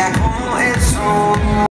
back home, it's over.